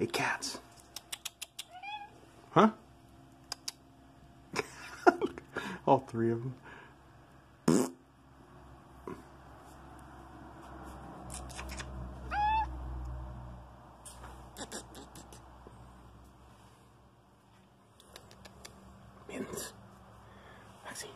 Hey, cats. Huh? All three of them. Mint. Maxie.